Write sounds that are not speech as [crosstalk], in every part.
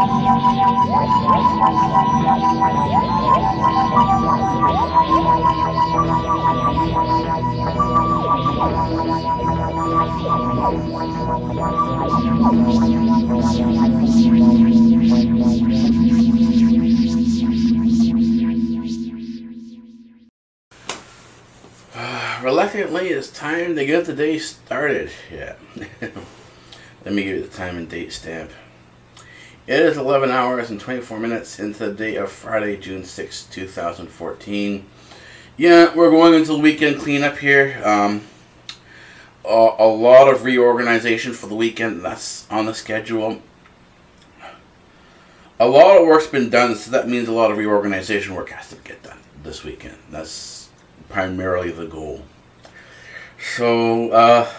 [sighs] Reluctantly, it's time to get the day started. Yeah. [laughs] Let me give you the time and date stamp. It is 11 hours and 24 minutes into the day of Friday, June 6, 2014. Yeah, we're going into the weekend cleanup here. Um, a, a lot of reorganization for the weekend. That's on the schedule. A lot of work's been done, so that means a lot of reorganization work has to get done this weekend. That's primarily the goal. So, uh,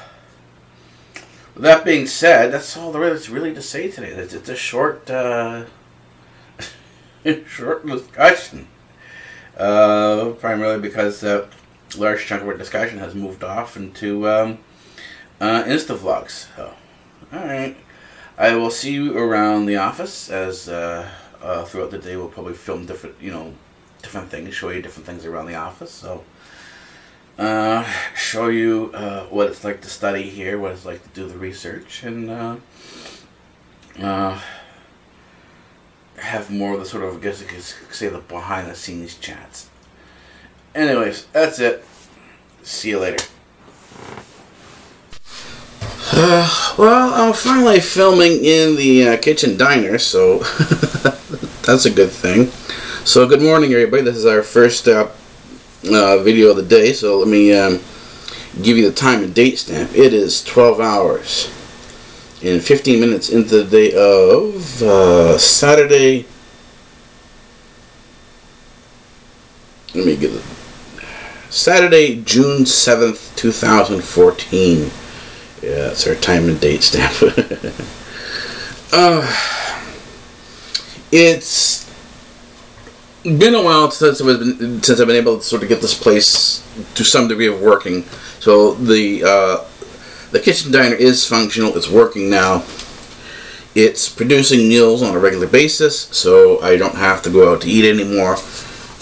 that being said, that's all there is really to say today. It's, it's a short, uh, [laughs] short discussion. Uh, primarily because a large chunk of our discussion has moved off into um, uh, Insta vlogs. So, alright. I will see you around the office as uh, uh, throughout the day we'll probably film different, you know, different things, show you different things around the office. So, uh, show you uh, what it's like to study here, what it's like to do the research, and uh, uh, have more of the sort of, I guess you could say, the behind the scenes chats. Anyways, that's it. See you later. Uh, well, I'm finally filming in the uh, kitchen diner, so [laughs] that's a good thing. So, good morning, everybody. This is our first uh, video of the day, so let me um, give you the time and date stamp. It is 12 hours and 15 minutes into the day of uh, Saturday. Let me get it. Saturday, June 7th, 2014. Yeah, that's our time and date stamp. [laughs] uh, it's been a while since I've been since I've been able to sort of get this place to some degree of working. So the uh, the kitchen diner is functional. It's working now. It's producing meals on a regular basis, so I don't have to go out to eat anymore.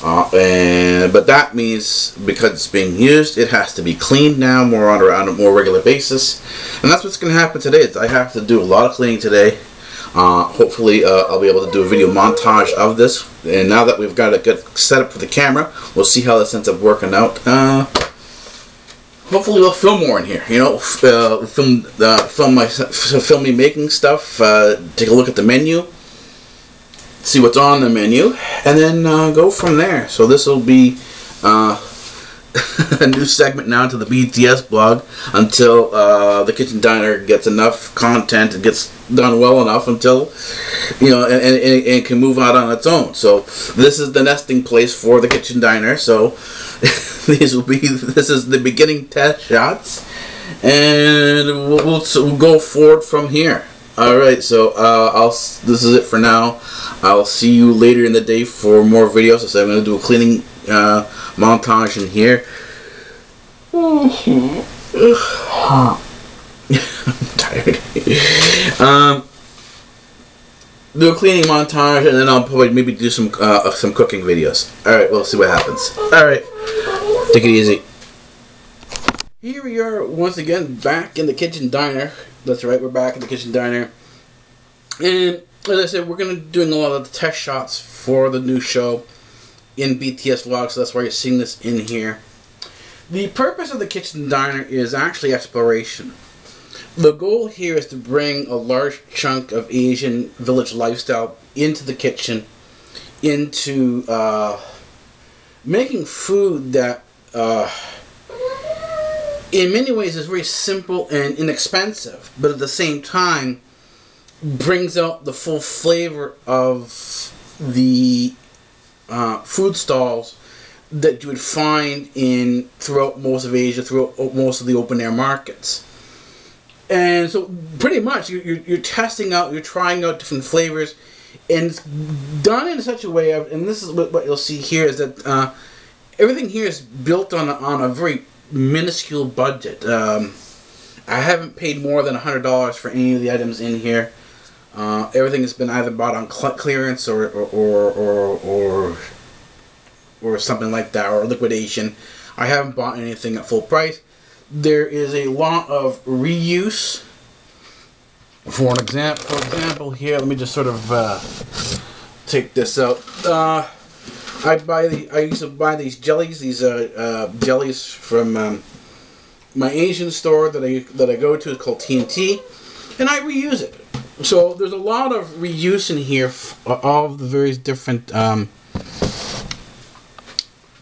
Uh, and but that means because it's being used, it has to be cleaned now more on, on a more regular basis, and that's what's going to happen today. I have to do a lot of cleaning today. Uh, hopefully, uh, I'll be able to do a video montage of this. And now that we've got a good setup for the camera, we'll see how this ends up working out. Uh, hopefully, we'll film more in here. You know, uh, film uh, film my [laughs] film me making stuff. Uh, take a look at the menu, see what's on the menu, and then go from there. So this will be. [laughs] a new segment now to the BTS vlog until uh, the kitchen diner gets enough content and gets done well enough until you know and, and, and, can move out on its own. So this is the nesting place for the kitchen diner. So [laughs] these will be this is the beginning test shots. And we'll, we'll, we'll go forward from here all right so uh, I'll this is it for now I'll see you later in the day for more videos so I'm going to do a cleaning uh, montage in here. I'm [laughs] tired. um, do a cleaning montage, and then I'll probably maybe do some uh, some cooking videos. All right, we'll see what happens. All right, take it easy. Here we are once again back in the kitchen diner. That's right, we're back in the kitchen diner, and as I said, we're gonna be doing a lot of the test shots for the new show in BTS vlogs, so that's why you're seeing this in here. The purpose of the kitchen diner is actually exploration. The goal here is to bring a large chunk of Asian village lifestyle into the kitchen, into uh, making food that, uh, in many ways, is very simple and inexpensive, but at the same time, brings out the full flavor of the uh, food stalls that you would find in throughout most of Asia, throughout most of the open air markets. And so, pretty much, you're, you're, you're testing out, you're trying out different flavors, and it's done in such a way. Of, and this is what, what you'll see here is that uh, everything here is built on a, on a very minuscule budget. Um, I haven't paid more than hundred dollars for any of the items in here. Uh, everything has been either bought on cl- clearance or or, or or or or something like that, or liquidation. I haven't bought anything at full price. There is a lot of reuse. For an example, for example, here, let me just sort of uh, take this out. Uh, I buy the I used to buy these jellies, these uh, uh, jellies from um, my Asian store that I that I go to is called TNT, and I reuse it. So there's a lot of reuse in here, all of the various different um,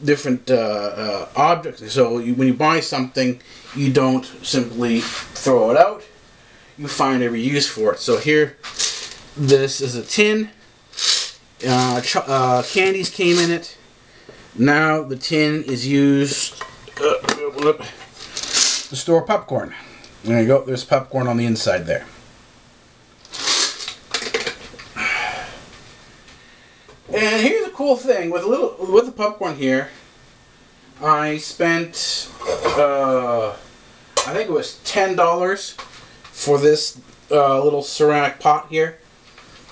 different uh, uh, objects. So you, when you buy something, you don't simply throw it out. You find a reuse for it. So here, this is a tin. Uh, uh, candies came in it. Now the tin is used uh, to store popcorn. There you go. There's popcorn on the inside there. And here's a cool thing with a little with the popcorn here. I spent uh, I think it was ten dollars for this uh, little ceramic pot here.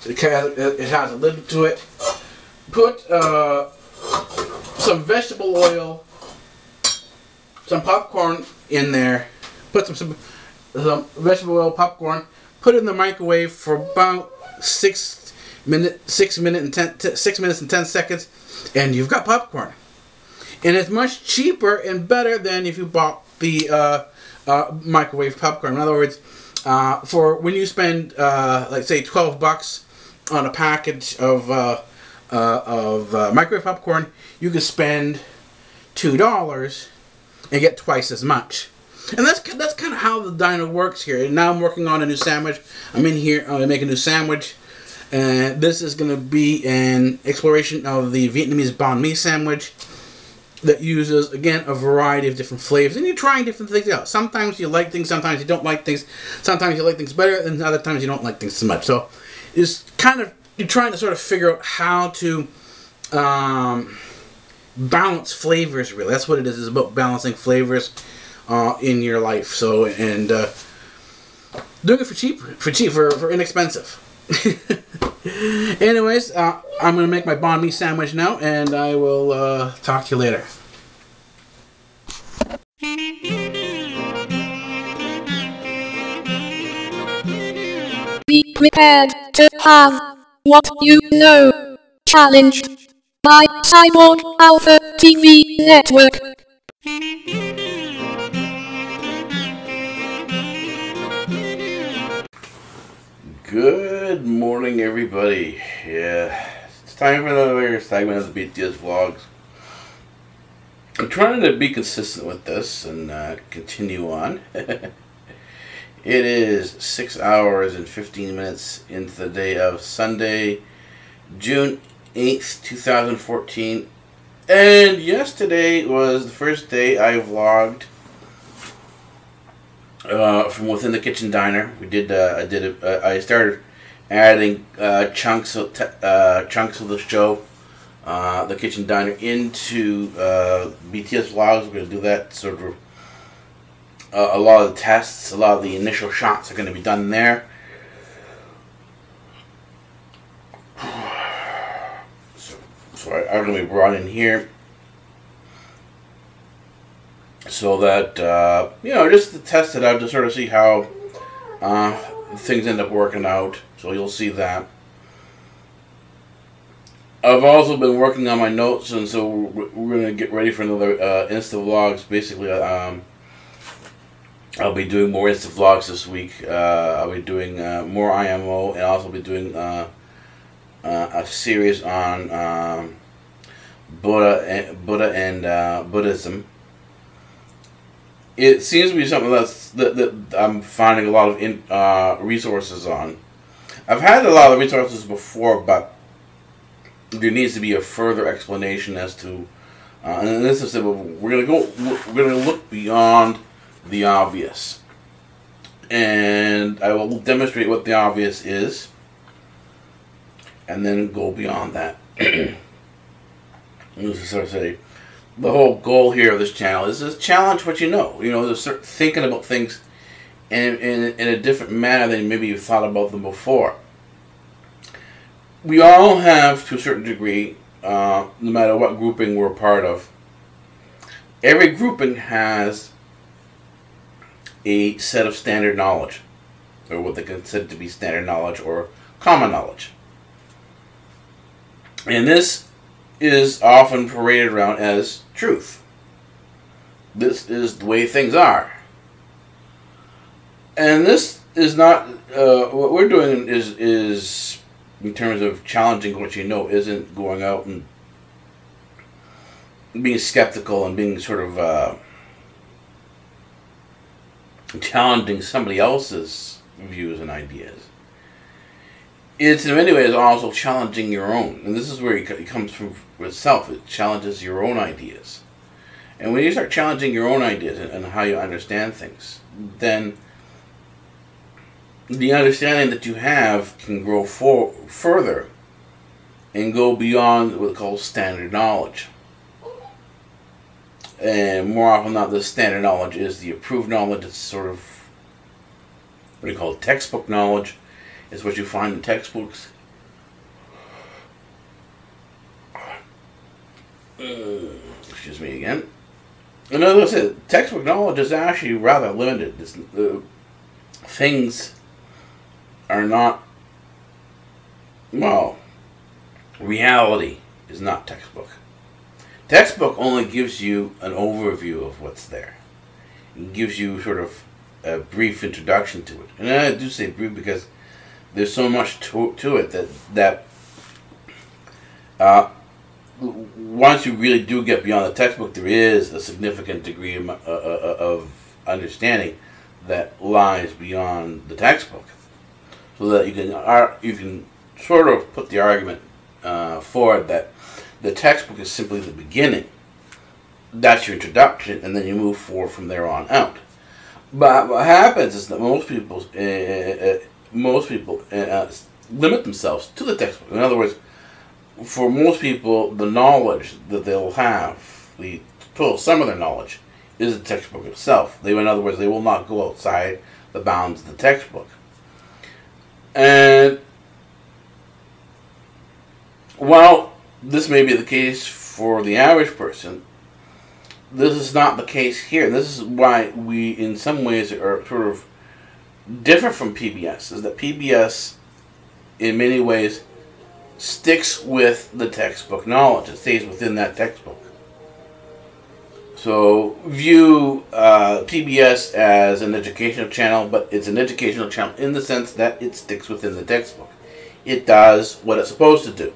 It has, it has a lid to it. Put uh, some vegetable oil, some popcorn in there. Put some, some some vegetable oil, popcorn. Put it in the microwave for about six minute, six minute and ten, six minutes and ten seconds, and you've got popcorn. And it's much cheaper and better than if you bought the uh, uh, microwave popcorn. In other words, uh, for when you spend, uh, like say, twelve bucks on a package of uh, uh, of microwave popcorn, you can spend two dollars and get twice as much. And that's that's kind of how the diner works here. And now I'm working on a new sandwich. I'm in here. I'm making a new sandwich. And this is going to be an exploration of the Vietnamese banh mi sandwich that uses, again, a variety of different flavors. And you're trying different things out. Sometimes you like things, sometimes you don't like things. Sometimes you like things better, and other times you don't like things so much. So it's kind of, you're trying to sort of figure out how to um, balance flavors, really. That's what it is. It's about balancing flavors uh, in your life. So, and uh, doing it for cheap, for cheap, for, for inexpensive. [laughs] Anyways, uh, I'm gonna make my banh mi sandwich now, and I will uh, talk to you later. Be prepared to have what you know challenged by Cyborg Alpha TV Network. Good morning, everybody. Yeah, it's time for another segment of the BTS vlogs. I'm trying to be consistent with this and uh, continue on. [laughs] it is six hours and 15 minutes into the day of Sunday, June 8th, 2014. And yesterday was the first day I vlogged uh, from within the kitchen diner. We did. Uh, I did. Uh, I started adding uh, chunks of uh, chunks of the show, uh, the kitchen diner, into BTS vlogs. We're gonna do that sort of. A lot of the tests, a lot of the initial shots are going to be done there. So, so I, I'm going to be brought in here. So that uh, you know just to test it out to sort of see how uh, things end up working out. So you'll see that. I've also been working on my notes and so we're, we're gonna get ready for another uh, insta vlogs basically um, I'll be doing more insta vlogs this week uh, I'll be doing uh, more IMO and also be doing uh, a series on um, Buddha and Buddha and Buddhism it seems to be something that's that, that I'm finding a lot of in, uh, resources on. I've had a lot of resources before, but there needs to be a further explanation as to Uh, and this is we're gonna go. We're gonna look beyond the obvious, and I will demonstrate what the obvious is, and then go beyond that. [clears throat] Sort of say, the whole goal here of this channel is to challenge what you know. You know, to start thinking about things in, in, in a different manner than maybe you've thought about them before. We all have, to a certain degree, uh, no matter what grouping we're part of, every grouping has a set of standard knowledge, or what they consider to be standard knowledge or common knowledge. And this is often paraded around as truth. This is the way things are. And this is not uh, what we're doing is is in terms of challenging what you know isn't going out and being skeptical and being sort of uh, challenging somebody else's views and ideas. It's in many ways also challenging your own, and this is where it comes from itself. It challenges your own ideas, and when you start challenging your own ideas and how you understand things, then the understanding that you have can grow for, further and go beyond what we call standard knowledge. And more often than not, the standard knowledge is the approved knowledge. It's sort of what do you call it, textbook knowledge. It's what you find in textbooks. Uh, excuse me again. And as I said, textbook knowledge is actually rather limited. Uh, things are not, well, reality is not textbook. Textbook only gives you an overview of what's there. It gives you sort of a brief introduction to it. And I do say brief because there's so much to, to it that, that uh, once you really do get beyond the textbook, there is a significant degree of, uh, uh of understanding that lies beyond the textbook so that you can uh, you can sort of put the argument uh, forward that the textbook is simply the beginning. That's your introduction, and then you move forward from there on out. But what happens is that most people, uh, most people uh, limit themselves to the textbook. In other words, for most people, the knowledge that they'll have, the total sum of their knowledge, is the textbook itself. They, in other words, they will not go outside the bounds of the textbook. And while this may be the case for the average person, this is not the case here. This is why we, in some ways, are sort of different from PBS. Is that PBS, in many ways, sticks with the textbook knowledge. It stays within that textbook. So view uh, PBS as an educational channel, but it's an educational channel in the sense that it sticks within the textbook. It does what it's supposed to do.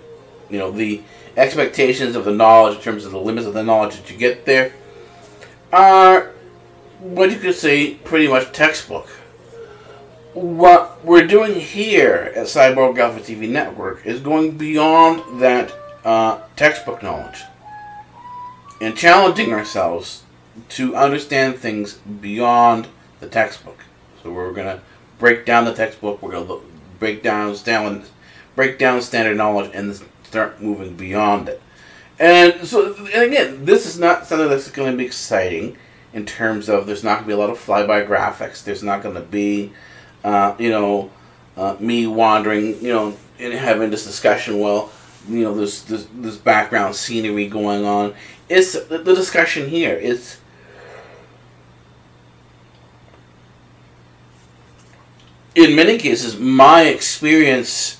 You know, the expectations of the knowledge in terms of the limits of the knowledge that you get there are what you could say pretty much textbook. What we're doing here at Cyborg Alpha TV Network is going beyond that uh, textbook knowledge and challenging ourselves to understand things beyond the textbook. So we're going to break down the textbook. We're going to break down, down, break down standard knowledge, and start moving beyond it. And so, and again, this is not something that's going to be exciting in terms of there's not going to be a lot of flyby graphics. There's not going to be, uh, you know, uh, me wandering, you know, and having this discussion. Well, you know, this this, this background scenery going on. It's the, the discussion here. It's in many cases my experience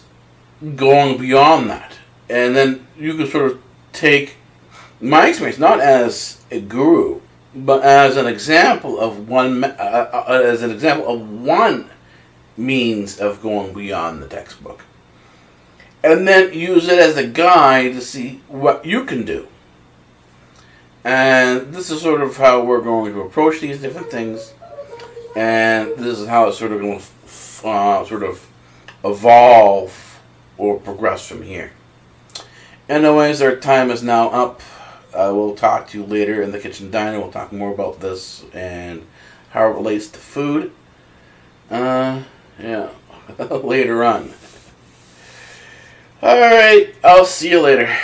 going beyond that, and then you can sort of take my experience not as a guru, but as an example of one, uh, uh, as an example of one means of going beyond the textbook and then use it as a guide to see what you can do. And this is sort of how we're going to approach these different things, and this is how it's sort of going to uh, sort of evolve or progress from here. Anyways, our time is now up. I will talk to you later in the kitchen diner. We'll talk more about this and how it relates to food. Uh, yeah, [laughs] later on. All right, I'll see you later.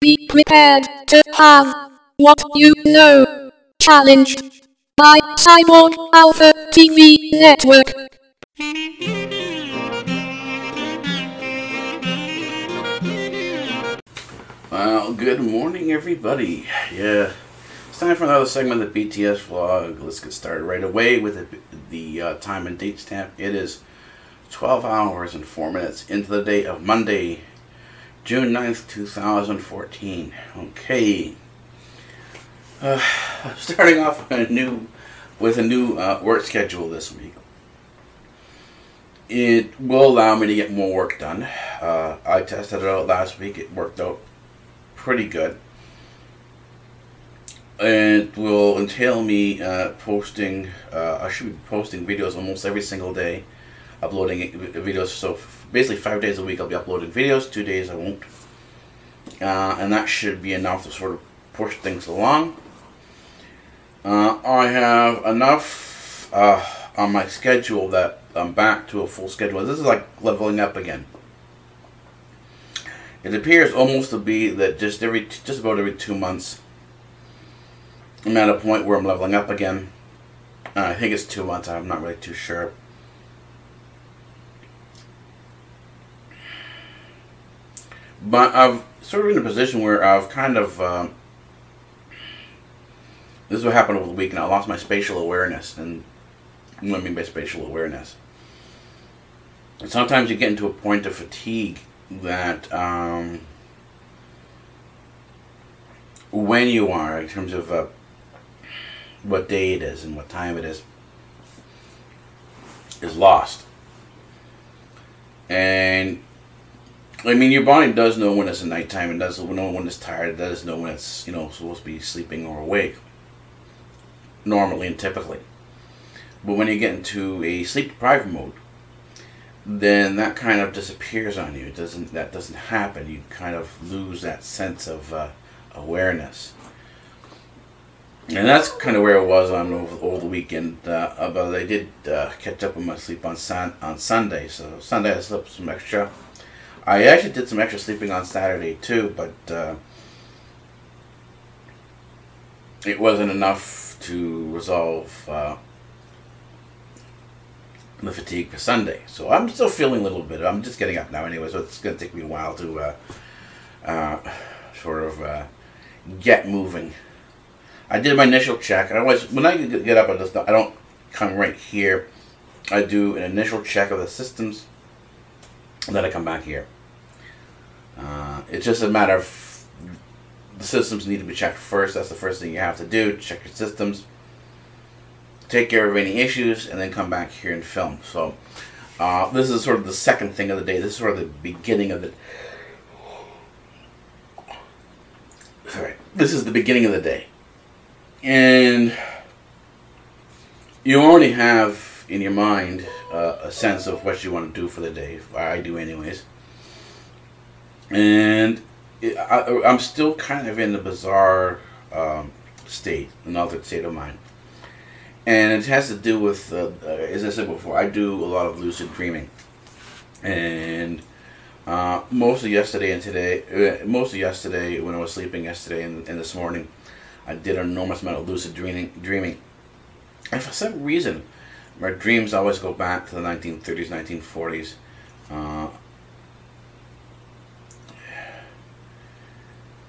Be prepared to have what you know. Challenge by Cyborg Alpha TV Network. Well, good morning, everybody. Yeah, it's time for another segment of the BTS vlog. Let's get started right away with the, the uh, time and date stamp. It is 12 hours and 4 minutes into the day of Monday, June 9th, 2014. Okay. [sighs] Uh, starting off a new, with a new uh, work schedule this week. It will allow me to get more work done. Uh, I tested it out last week. It worked out pretty good. It will entail me uh, posting, uh, I should be posting videos almost every single day, uploading videos. So basically, five days a week I'll be uploading videos, two days I won't. Uh, and that should be enough to sort of push things along. Uh, I have enough uh, on my schedule that I'm back to a full schedule. This is like leveling up again. It appears almost to be that just every just about every two months, I'm at a point where I'm leveling up again. Uh, I think it's two months. I'm not really too sure. But I've sort of in a position where I've kind of. Um, this is what happened over the weekend. I lost my spatial awareness, and what I mean by spatial awareness. And sometimes you get into a point of fatigue that um, when you are, in terms of uh, what day it is and what time it is, is lost. And I mean, your body does know when it's nighttime. It does know when it's tired. It does know when it's you know supposed to be sleeping or awake. Normally and typically, but when you get into a sleep deprived mode, then that kind of disappears on you. It doesn't that doesn't happen. You kind of lose that sense of uh, awareness, and that's kind of where I was on over, over the weekend. Uh, but I did uh, catch up on my sleep on sun on Sunday. So Sunday I slept some extra. I actually did some extra sleeping on Saturday too, but uh, it wasn't enough to resolve uh, the fatigue for Sunday. So I'm still feeling a little bit. I'm just getting up now anyway, so it's going to take me a while to uh, uh, sort of uh, get moving. I did my initial check. I always, when I get up, I just I don't come right here. I do an initial check of the systems, and then I come back here. Uh, it's just a matter of the systems need to be checked first. That's the first thing you have to do. Check your systems take care of any issues, and then come back here and film. So uh, this is sort of the second thing of the day. This is sort of the beginning of the. Sorry, this is the beginning of the day, and you already have in your mind uh, a sense of what you want to do for the day. I do, anyways. And I, I'm still kind of in the bizarre um, state, an altered state of mind and it has to do with, uh, uh, as I said before, I do a lot of lucid dreaming, and uh, most of yesterday and today, uh, most of yesterday when I was sleeping yesterday and, and this morning, I did an enormous amount of lucid dreaming. Dreaming, and for some reason, my dreams always go back to the 1930s, 1940s.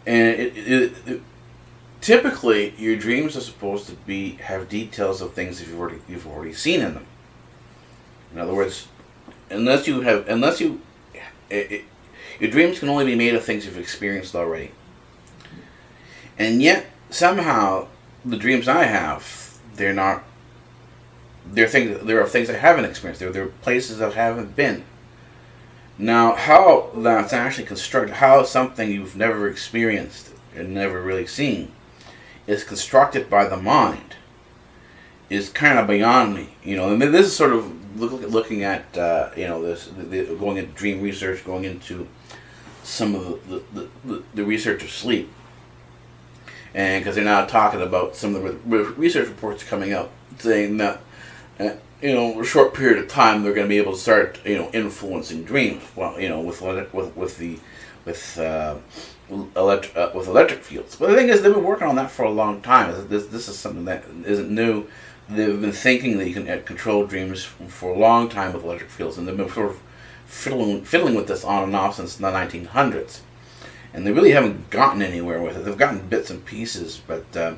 And it, it, it typically your dreams are supposed to be have details of things that you've already you've already seen in them. In other words, unless you have unless you it, your dreams can only be made of things you've experienced already. And yet somehow the dreams I have they're not they're things there are things I haven't experienced. There there are places I haven't been. Now, how that's actually constructed, how something you've never experienced and never really seen is constructed by the mind is kind of beyond me. You know, and this is sort of look, looking at uh, you know this the, going into dream research, going into some of the the, the, the research of sleep, and because they're now talking about some of the re- research reports coming out saying that. Uh, you know, a short period of time, they're going to be able to start, you know, influencing dreams. Well, you know, with with with the with uh, electric uh, with electric fields. But the thing is, they've been working on that for a long time. This this is something that isn't new. They've been thinking that you can uh, control dreams for a long time with electric fields, and they've been sort of fiddling fiddling with this on and off since the 1900s. And they really haven't gotten anywhere with it. They've gotten bits and pieces, but uh,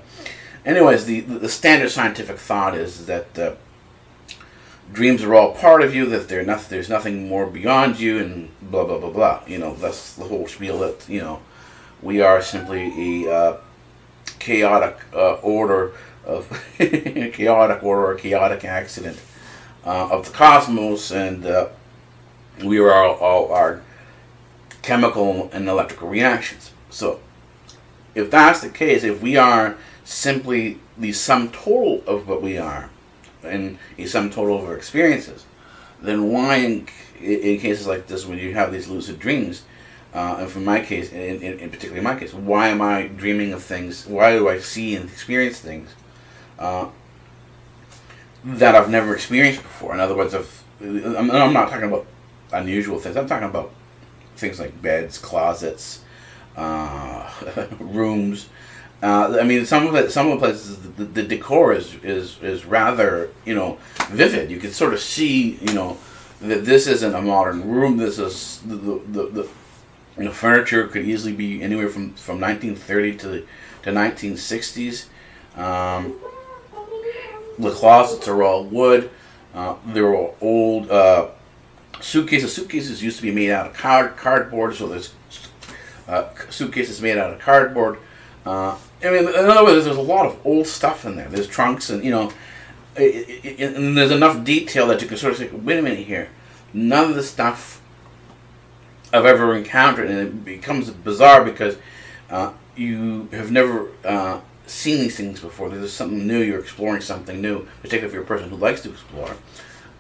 anyways, the the standard scientific thought is that uh, dreams are all part of you, that not, there's nothing more beyond you, and blah, blah, blah, blah. You know, that's the whole spiel that, you know, we are simply a uh, chaotic uh, order of, [laughs] chaotic order or chaotic accident uh, of the cosmos, and uh, we are all, all our chemical and electrical reactions. So, if that's the case, if we are simply the sum total of what we are, and a sum total of experiences, then why, in, in cases like this, when you have these lucid dreams, uh, and for my case, in, in, in particularly my case, why am I dreaming of things? Why do I see and experience things uh, that I've never experienced before? In other words, if I'm, I'm not talking about unusual things. I'm talking about things like beds, closets, uh, [laughs] rooms, uh, I mean, some of it, some of the places, the, the, decor is, is is rather you know vivid. You can sort of see you know that this isn't a modern room. This is the the, the, the you know, furniture could easily be anywhere from, from 1930 to to 1960s. Um, the closets are all wood. Uh, they're old uh, suitcases. Suitcases used to be made out of card, cardboard, so there's uh, suitcases made out of cardboard. Uh, I mean, in other words, there's a lot of old stuff in there. There's trunks and, you know, it, it, it, and there's enough detail that you can sort of say, wait a minute here. None of the stuff I've ever encountered, and it becomes bizarre because uh, you have never uh, seen these things before. There's something new. You're exploring something new. Particularly if you're a person who likes to explore,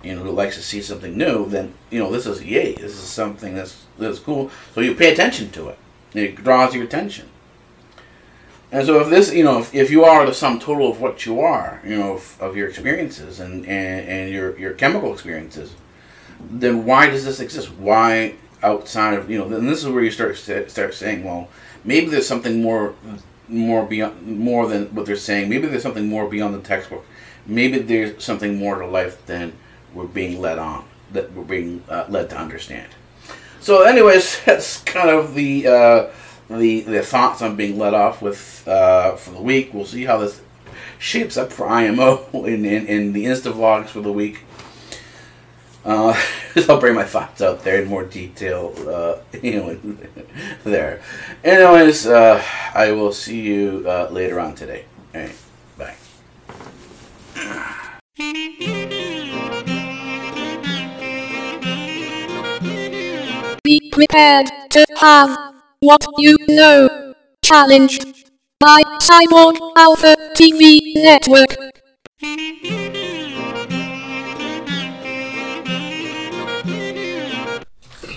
you know, who likes to see something new. Then you know this is yay. This is something that's that's cool. So you pay attention to it. It draws your attention. And so if this, you know, if, if you are the sum total of what you are, you know, of, of your experiences and, and, and your, your chemical experiences, then why does this exist? Why outside of, you know, and this is where you start start saying, well, maybe there's something more more beyond more than what they're saying. Maybe there's something more beyond the textbook. Maybe there's something more to life than we're being led on, that we're being uh, led to understand. So, anyways, [laughs] that's kind of the uh, the thoughts I'm being let off with uh, for the week. We'll see how this shapes up for IMO [laughs] in, in, in the Insta vlogs for the week. Uh, [laughs] I'll bring my thoughts out there in more detail, uh, [laughs] you know, there. Anyways, uh, I will see you uh, later on today. All right, bye. Be prepared to have what You Know Challenge by Cyborg Alpha TV Network.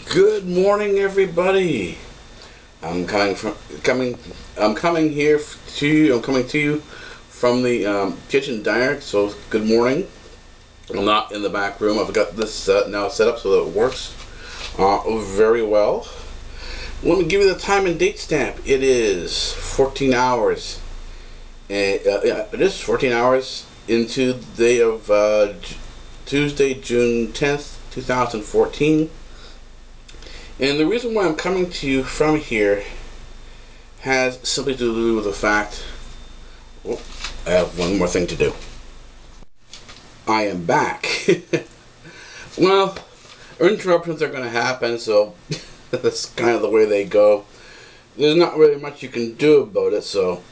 Good morning, everybody. I'm coming from coming. I'm coming here to you. I'm coming to you from the um, kitchen diner. So good morning. I'm not in the back room. I've got this uh, now set up so that it works uh, very well. Let me give you the time and date stamp. It is 14 hours. And, uh, yeah, it is 14 hours into the day of uh, Tuesday, June 10th, 2014. And the reason why I'm coming to you from here has simply to do with the fact well, I have one more thing to do. I am back. [laughs] well, interruptions are going to happen, so [laughs] [laughs] that's kind of the way they go. There's not really much you can do about it, so.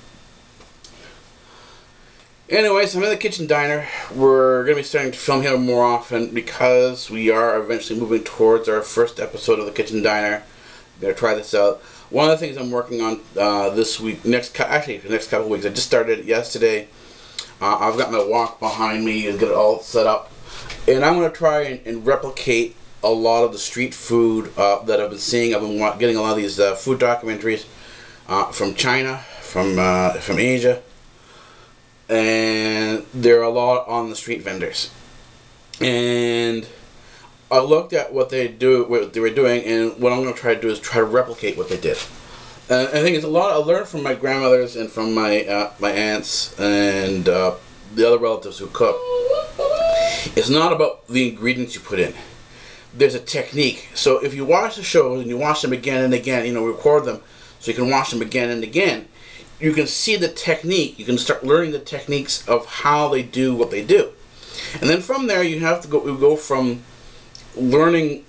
Anyways, I'm in the kitchen diner. We're going to be starting to film here more often because we are eventually moving towards our first episode of the kitchen diner. I'm going to try this out. One of the things I'm working on uh, this week, next actually the next couple weeks, I just started yesterday. Uh, I've got my wok behind me and get it all set up, and I'm gonna try and, and replicate a lot of the street food uh, that I've been seeing. I've been getting a lot of these uh, food documentaries uh, from China, from uh, from Asia, and there are a lot on the street vendors. And I looked at what they do, what they were doing, and what I'm going to try to do is try to replicate what they did. And I think it's a lot I learned from my grandmothers and from my uh, my aunts and uh, the other relatives who cook. It's not about the ingredients you put in. There's a technique. So if you watch the shows and you watch them again and again, you know, record them so you can watch them again and again, you can see the technique. You can start learning the techniques of how they do what they do. And then from there, you have to go. You go from learning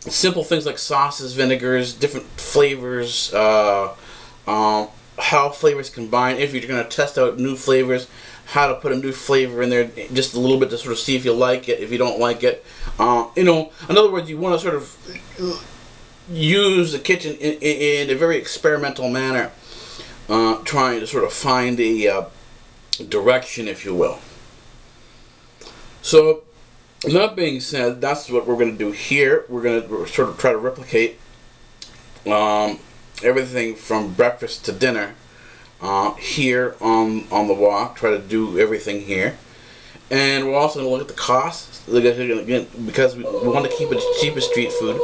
simple things like sauces, vinegars, different flavors, uh, um, how flavors combine. If you're going to test out new flavors, how to put a new flavor in there, just a little bit to sort of see if you like it. If you don't like it, uh, you know, in other words, you want to sort of use the kitchen in, in, in a very experimental manner, uh, trying to sort of find a uh, direction, if you will. So, that being said, that's what we're going to do here. We're going to sort of try to replicate um, everything from breakfast to dinner uh, here on on the wok. Try to do everything here, and we're also going to look at the costs. Again because we, want to keep it cheap as street food.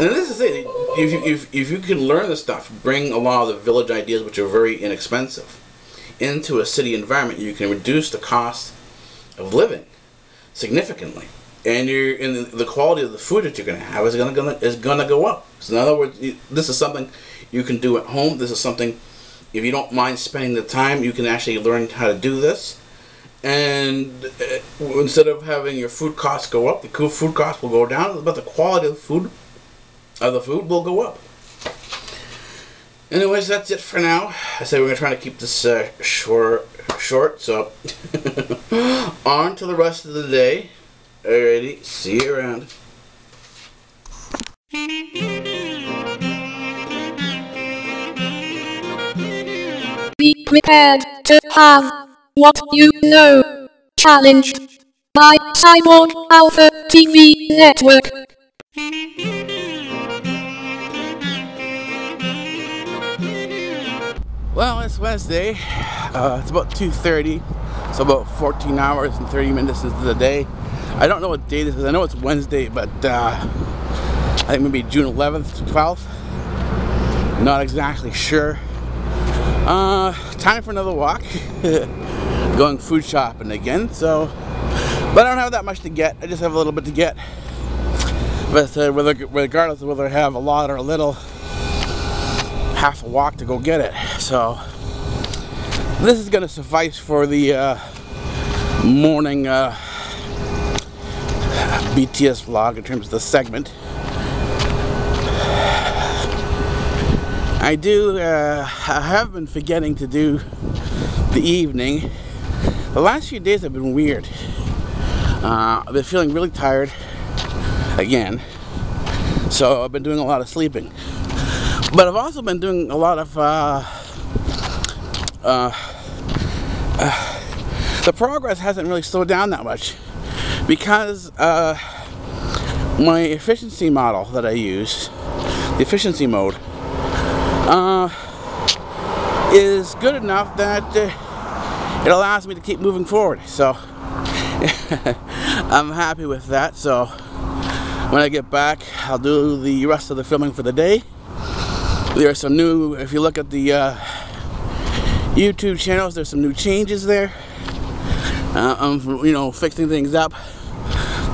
And this is it. If you, if, if you can learn this stuff, bring a lot of the village ideas, which are very inexpensive, into a city environment, you can reduce the cost of living significantly, and you're and the, the quality of the food that you're going to have is going to is going to go up. So in other words, this is something you can do at home. This is something if you don't mind spending the time, you can actually learn how to do this. And uh, instead of having your food costs go up, the food costs will go down, but the quality of the food of the food will go up. Anyways, that's it for now. I said we're gonna try to keep this uh, short, short. So [laughs] on to the rest of the day. Alrighty, see you around. Prepared to have what you know challenged by Cyborg Alpha TV Network. Well, it's Wednesday. Uh, it's about 2.30, so about 14 hours and 30 minutes into the day. I don't know what day this is. I know it's Wednesday, but uh, I think maybe June 11th to 12th. Not exactly sure. Uh, time for another walk. [laughs] Going food shopping again, so... But I don't have that much to get. I just have a little bit to get. But uh, regardless of whether I have a lot or a little, half a walk to go get it. So this is gonna suffice for the uh, morning uh, BTS vlog in terms of the segment. I do, uh, I have been forgetting to do the evening. The last few days have been weird. Uh, I've been feeling really tired again. So I've been doing a lot of sleeping. But I've also been doing a lot of uh, uh, uh, the progress hasn't really slowed down that much because uh, my efficiency model that I use, the efficiency mode, uh, is good enough that uh, it allows me to keep moving forward. So [laughs] I'm happy with that. So when I get back, I'll do the rest of the filming for the day. There are some new, if you look at the uh, YouTube channels, there's some new changes there. Uh, I'm, you know, fixing things up.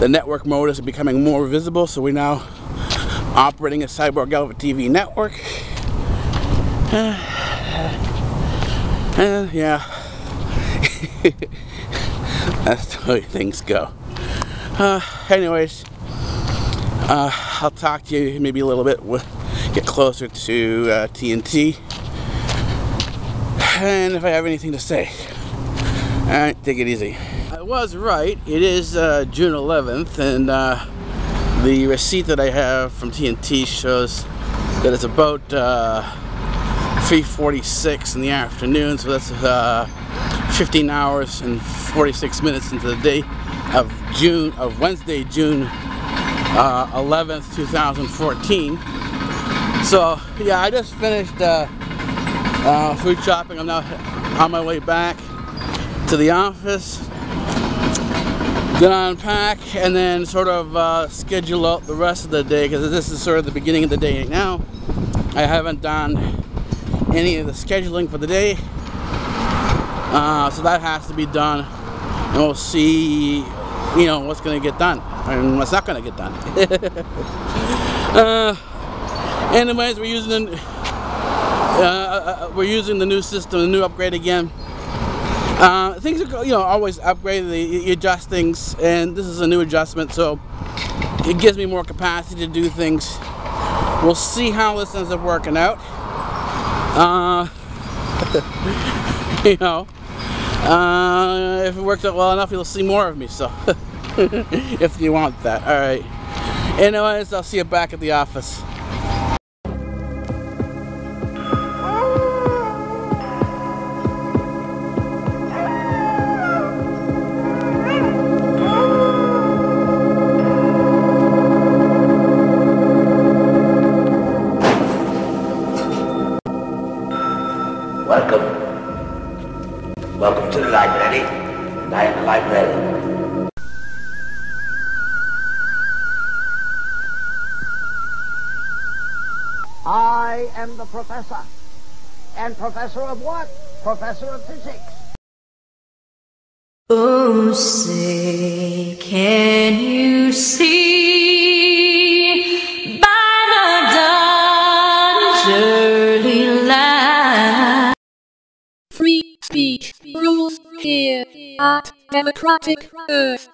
The network mode is becoming more visible, so we're now operating a Cyborg Alpha TV network. Uh, [sighs] uh, yeah. [laughs] That's the way things go. Uh, anyways, uh, I'll talk to you maybe a little bit, get closer to uh, TNT, and if I have anything to say. Alright, take it easy. I was right, it is uh, June 11th, and uh, the receipt that I have from TNT shows that it's about uh, 3.46 in the afternoon, so that's uh, 15 hours and 46 minutes into the day of June, of Wednesday, June uh, 11th, 2014. So, yeah, I just finished uh, uh, food shopping. I'm now on my way back to the office. Then unpack and then sort of uh, schedule out the rest of the day because this is sort of the beginning of the day now. I haven't done any of the scheduling for the day. Uh, so that has to be done. And we'll see, you know, what's going to get done and what's not going to get done. [laughs] uh, anyways, we're using the, uh, uh, uh, we're using the new system, the new upgrade again. Uh, things are, you know, always upgraded. You adjust things, and this is a new adjustment, so it gives me more capacity to do things. We'll see how this ends up working out. Uh, [laughs] you know, uh, if it works out well enough, you'll see more of me. So, [laughs] if you want that, all right. Anyways, I'll see you back at the office. Professor of what? Professor of physics. Oh, say, can you see by the dawn's early light? Free speech rules here at Democratic Earth.